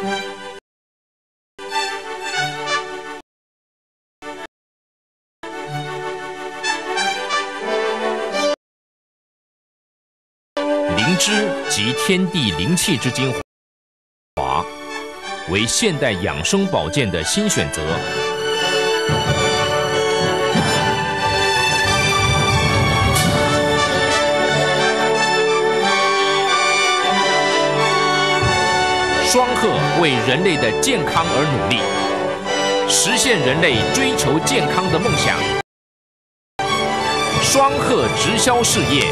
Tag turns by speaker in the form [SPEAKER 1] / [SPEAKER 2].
[SPEAKER 1] 灵芝集天地灵气之精华为现代养生保健的新选择。双鹤为人类的健康而努力，实现人类追求健康的梦想。双鹤直销事业。